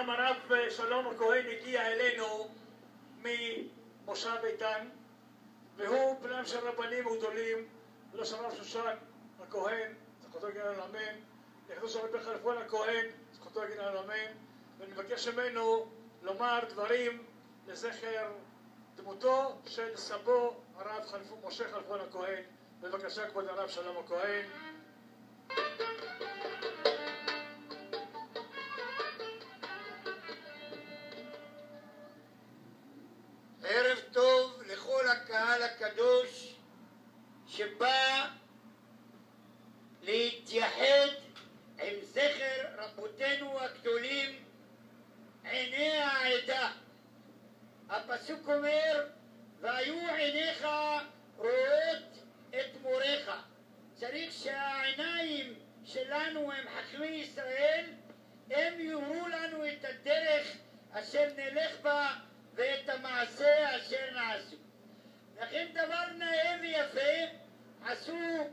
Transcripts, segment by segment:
גם הרב שלום הכהן הגיע אלינו ממושב איתן, והוא בנם של רבנים גדולים, ולא של הרב שושן הכהן, זכותו יגן על אמן, נכדו של רבי חלפון הכהן, זכותו יגן על אמן, ואני מבקש ממנו לומר דברים לזכר דמותו של סבו הרב חלפון, משה חלפון הכהן. בבקשה כבוד הרב שלום הכהן. שבא להתייחד עם זכר רבותינו הגדולים עיני העדה. הפסוק אומר והיו עיניך רואות את מוריך. צריך שהעיניים שלנו הם חכמי ישראל, הם יורו לנו את הדרך עשו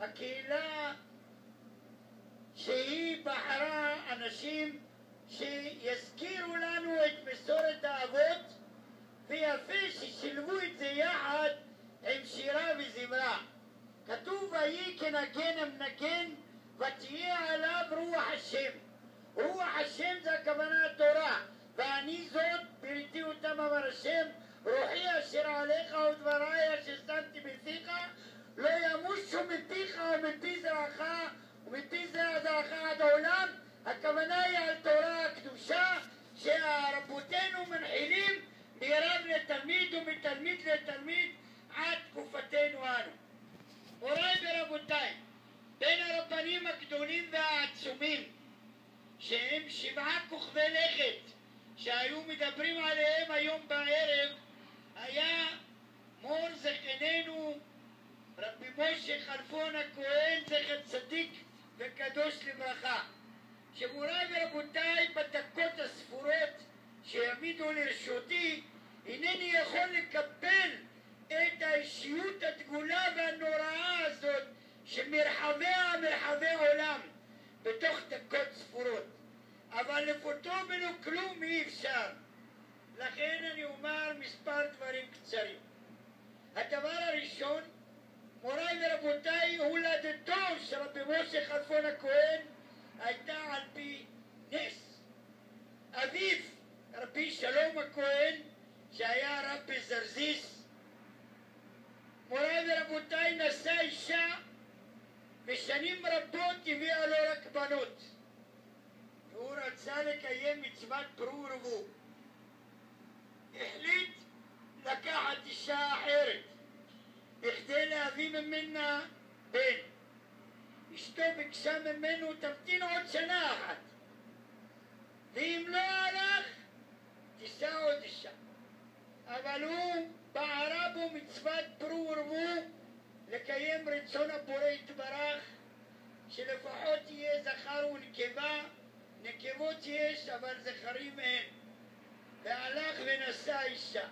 הקהילה שהיא בחרה אנשים שיזכירו לנו את מסורת האבות ויפה ששילבו את זה יחד עם שירה וזמרה. כתוב ויהי כנגן המנגן ותהיה עליו רוח השם. רוח השם זה הכוונה התורה. ואני זאת בריתי אותם אמר השם רוחי אשר עליך ודבריי אשר שמתי בפיך לא ימושו מפיך ומפי זרעך ומפי זרע זרעך עד העולם הכוונה היא על תורה הקדושה שרבותינו מנחילים מרב לתלמיד ומתלמיד לתלמיד עד תקופתנו אנו. מוריי ורבותיי, בין הרבנים הגדולים והעצומים שהם שבעה כוכבי לכת שהיו מדברים עליהם היום בערב היה מור זקננו משה חלפון הכהן זכר צדיק וקדוש לברכה. שמוריי ורבותיי בדקות הספורות שיעמידו לרשותי הנני יכול לקבל את האישיות הדגולה והנוראה הזאת שמרחביה מרחבי עולם בתוך דקות ספורות. אבל לפוטו בלא כלום אי אפשר. לכן אני אומר מספר דברים קצרים הדבר הראשון מוריי ורבותיי רבי משה חלפון הכהן הייתה על פי נס. אביו רבי שלום הכהן שהיה רב בזרזיס. מוריי ורבותיי נשא אישה ושנים רבות הביאה לו רק בנות. והוא רצה לקיים מצוות פרו ורבו החליט לקחת אישה אחרת בכדי להביא ממנה בן אשתו ביקשה ממנו תמתין עוד שנה אחת. ואם לא הלך תישא עוד אישה. אבל הוא בערה בו מצוות פרו ורבו לקיים רצון הבורא יתברך שלפחות יהיה זכר ונקבה. נקבות יש אבל זכרים אין. והלך ונשא אישה